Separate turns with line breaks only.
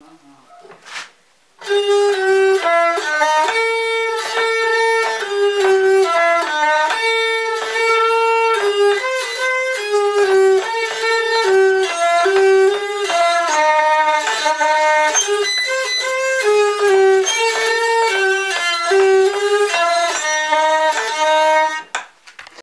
ஆ, ஆ.